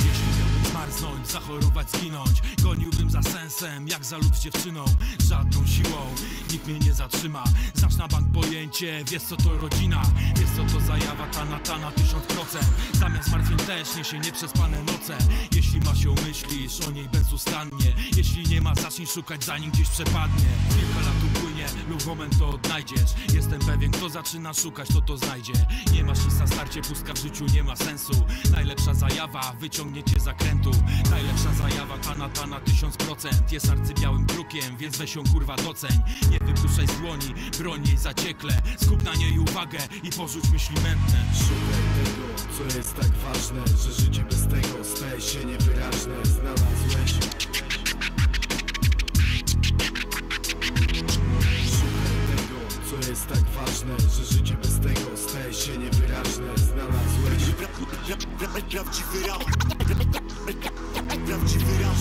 jeśli miałbym zmarznąć, zachorować, zginąć. Goniłbym za sensem, jak za lub z dziewczyną. Żadną siłą, nikt mnie nie zatrzyma. Znasz na bank pojęcie, wiesz co to rodzina. Wiesz co to zajawa, ta na ta na tysiąc procent. Zamiast martwień też niesie nieprzespane noce. Jeśli masz ją myślisz, o niej bezustannie. Jeśli nie ma, zacznij szukać zanim gdzieś przepadnie. Kilka lat upłynie, lub moment to odnajdziesz. Jestem pewien, kto zaczyna szukać, to to znajdzie. Nie masz nic na starcie, pustka w życiu nie ma sensu. Najlepsza zajawa, wyciągnie cię z zakrętu. Najlepsza zajawa, ta na tysiąc procent. Jest arcybiałym krukiem, więc weź ją kurwa doceń. Nie wypuszczaj z dłoni, broń jej zaciekle. Skup na niej uwagę i porzuć myśli mętne. Szukaj tego, co jest tak ważne Że życie bez tego staje się niewyraźne. Znalazłeś. Szukaj tego, co jest tak ważne Że życie bez tego Prawdziwy rap. Prawdziwy rap.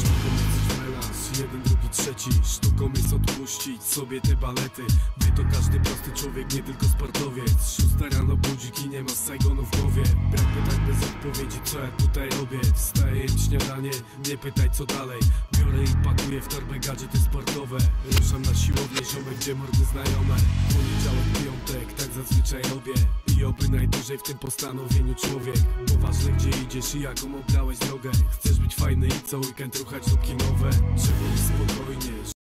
Melanż, jeden, drugi, trzeci. Sztuką jest odpuścić sobie te balety. Wie to każdy prosty człowiek, nie tylko sportowiec. Szósta rano budzik i nie ma Saigonu w głowie. Brak pytań bez odpowiedzi, co ja tutaj robię. Wstaję, jem śniadanie, nie pytaj co dalej. Biorę i pakuję w torbę gadżety sportowe. Ruszam na siłownię, ziomek, gdzie mordy znajome. Poniedziałek, piątek, tak zazwyczaj robię I oby najdłużej w tym postanowieniu człowiek. Bo ważne gdzie idziesz i jaką obrałeś drogę. Chcesz być fajny i co weekend ruchać lubki nowe. Żeby spokojnie